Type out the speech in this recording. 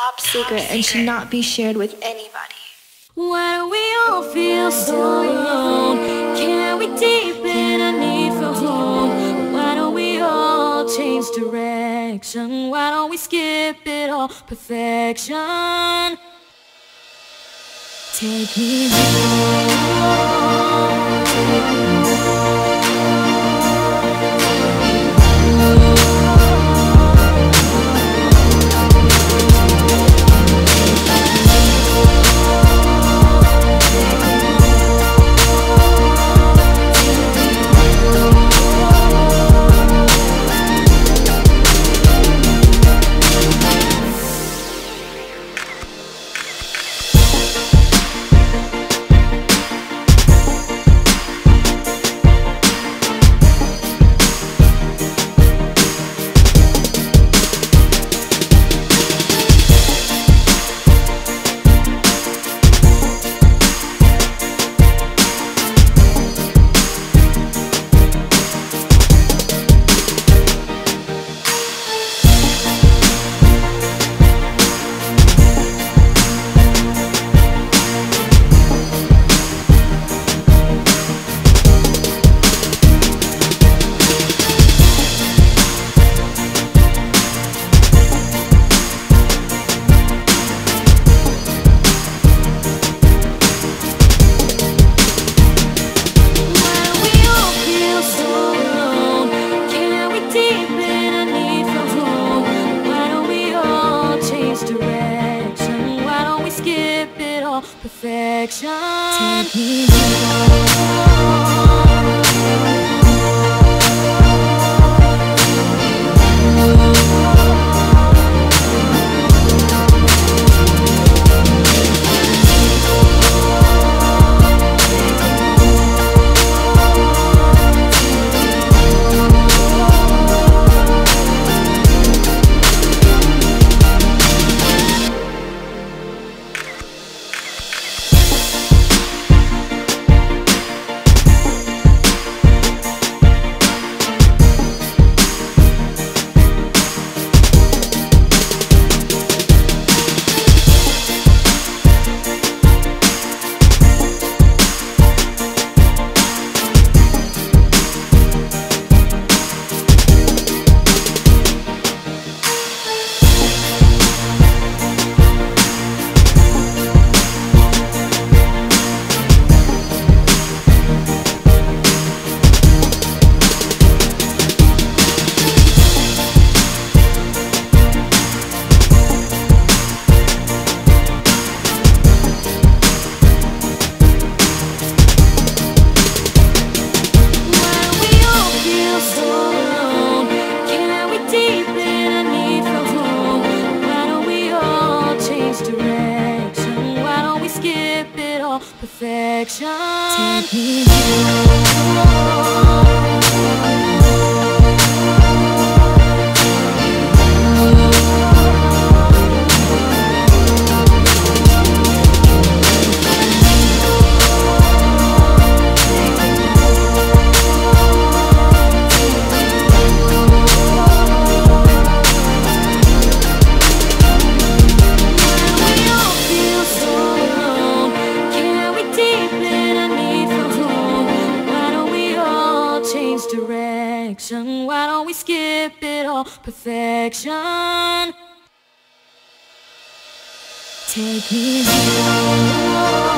top secret and should not be shared with anybody. Why do we all feel so alone? Can we deepen our need for home? Why don't we all change direction? Why don't we skip it all? Perfection. Take me home. Perfection. Take me home. Perfection. Take me home. All? Perfection. Take me home.